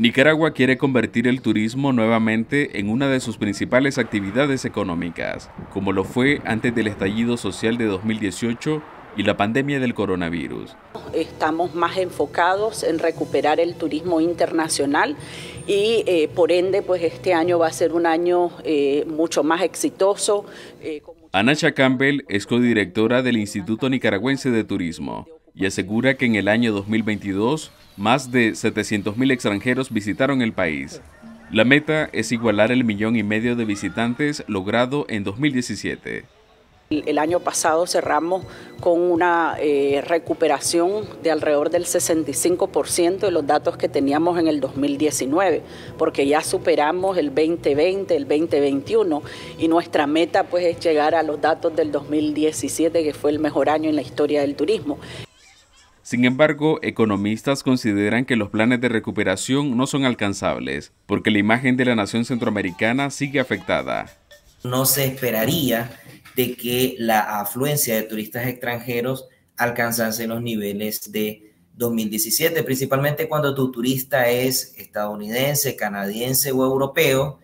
Nicaragua quiere convertir el turismo nuevamente en una de sus principales actividades económicas, como lo fue antes del estallido social de 2018 y la pandemia del coronavirus. Estamos más enfocados en recuperar el turismo internacional y eh, por ende pues este año va a ser un año eh, mucho más exitoso. Eh, Anacha Campbell es codirectora del Instituto Nicaragüense de Turismo y asegura que en el año 2022 más de 700.000 extranjeros visitaron el país. La meta es igualar el millón y medio de visitantes logrado en 2017. El año pasado cerramos con una eh, recuperación de alrededor del 65% de los datos que teníamos en el 2019, porque ya superamos el 2020, el 2021 y nuestra meta pues es llegar a los datos del 2017, que fue el mejor año en la historia del turismo. Sin embargo, economistas consideran que los planes de recuperación no son alcanzables, porque la imagen de la nación centroamericana sigue afectada. No se esperaría de que la afluencia de turistas extranjeros alcanzase los niveles de 2017, principalmente cuando tu turista es estadounidense, canadiense o europeo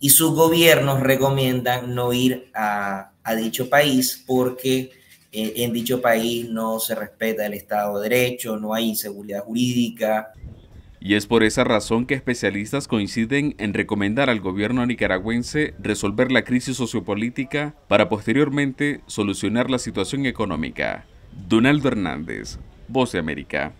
y sus gobiernos recomiendan no ir a, a dicho país porque en dicho país no se respeta el Estado de Derecho, no hay inseguridad jurídica. Y es por esa razón que especialistas coinciden en recomendar al gobierno nicaragüense resolver la crisis sociopolítica para posteriormente solucionar la situación económica. Donaldo Hernández, Voz de América.